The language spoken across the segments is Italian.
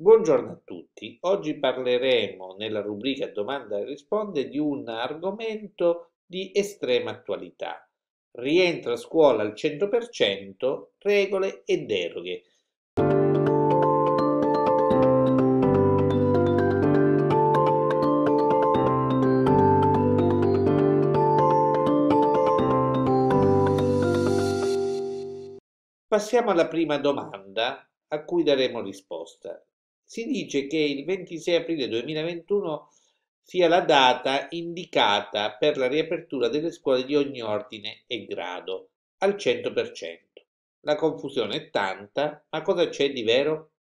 Buongiorno a tutti, oggi parleremo nella rubrica Domanda e risponde di un argomento di estrema attualità. Rientra a scuola al 100%, regole e deroghe. Passiamo alla prima domanda a cui daremo risposta. Si dice che il 26 aprile 2021 sia la data indicata per la riapertura delle scuole di ogni ordine e grado al 100%. La confusione è tanta, ma cosa c'è di vero?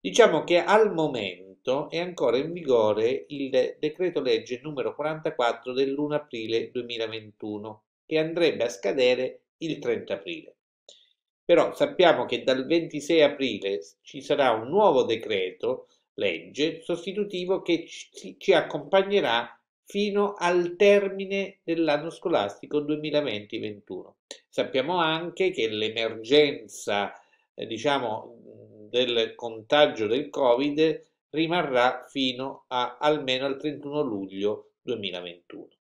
Diciamo che al momento è ancora in vigore il decreto legge numero 44 dell'1 aprile 2021 che andrebbe a scadere il 30 aprile. Però sappiamo che dal 26 aprile ci sarà un nuovo decreto legge sostitutivo che ci, ci accompagnerà fino al termine dell'anno scolastico 2020-21. Sappiamo anche che l'emergenza, eh, diciamo, del contagio del Covid rimarrà fino a almeno al 31 luglio 2021.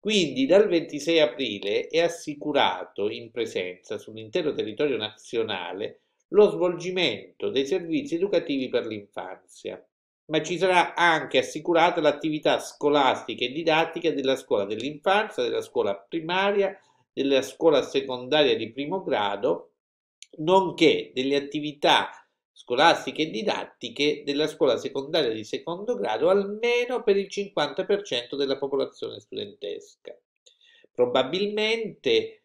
Quindi dal 26 aprile è assicurato in presenza sull'intero territorio nazionale lo svolgimento dei servizi educativi per l'infanzia, ma ci sarà anche assicurata l'attività scolastica e didattica della scuola dell'infanzia, della scuola primaria, della scuola secondaria di primo grado, nonché delle attività scolastiche e didattiche della scuola secondaria di secondo grado almeno per il 50% della popolazione studentesca. Probabilmente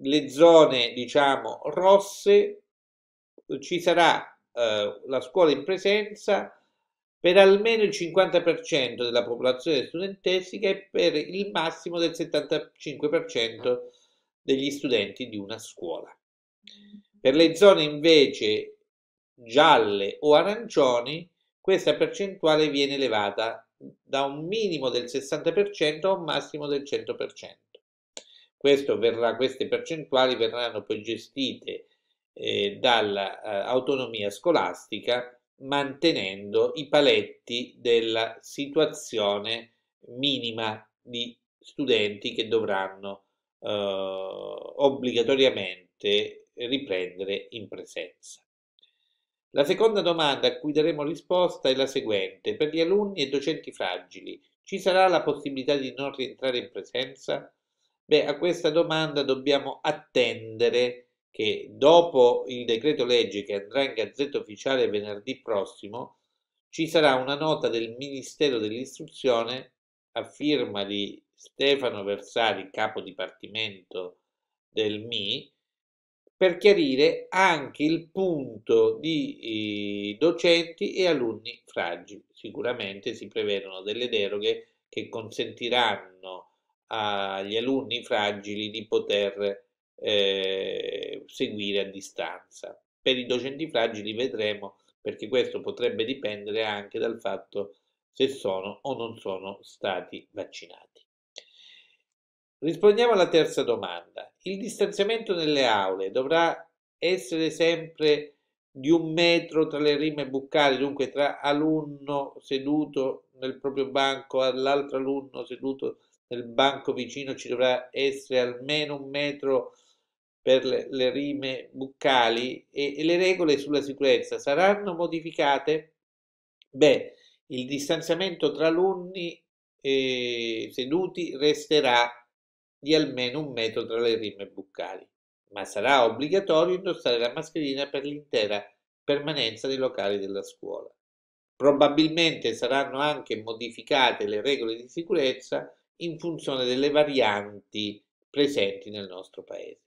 le zone, diciamo, rosse ci sarà eh, la scuola in presenza per almeno il 50% della popolazione studentesca e per il massimo del 75% degli studenti di una scuola. Per le zone invece gialle o arancioni, questa percentuale viene elevata da un minimo del 60% a un massimo del 100%. Questo verrà, queste percentuali verranno poi gestite eh, dall'autonomia eh, scolastica mantenendo i paletti della situazione minima di studenti che dovranno eh, obbligatoriamente riprendere in presenza. La seconda domanda a cui daremo risposta è la seguente. Per gli alunni e docenti fragili ci sarà la possibilità di non rientrare in presenza? Beh, a questa domanda dobbiamo attendere che dopo il decreto legge che andrà in gazzetta ufficiale venerdì prossimo ci sarà una nota del Ministero dell'Istruzione a firma di Stefano Versari, capo dipartimento del MI, per chiarire anche il punto di eh, docenti e alunni fragili. Sicuramente si prevedono delle deroghe che consentiranno agli alunni fragili di poter eh, seguire a distanza. Per i docenti fragili vedremo perché questo potrebbe dipendere anche dal fatto se sono o non sono stati vaccinati. Rispondiamo alla terza domanda. Il distanziamento nelle aule dovrà essere sempre di un metro tra le rime buccali, dunque tra alunno seduto nel proprio banco e l'altro alunno seduto nel banco vicino ci dovrà essere almeno un metro per le, le rime buccali e, e le regole sulla sicurezza saranno modificate? Beh, il distanziamento tra alunni eh, seduti resterà di almeno un metro tra le rime buccali, ma sarà obbligatorio indossare la mascherina per l'intera permanenza dei locali della scuola. Probabilmente saranno anche modificate le regole di sicurezza in funzione delle varianti presenti nel nostro paese.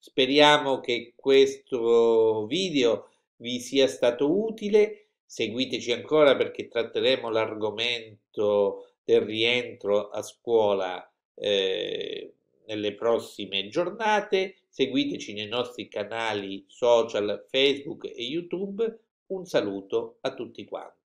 Speriamo che questo video vi sia stato utile, seguiteci ancora perché tratteremo l'argomento del rientro a scuola eh, nelle prossime giornate. Seguiteci nei nostri canali social Facebook e YouTube. Un saluto a tutti quanti.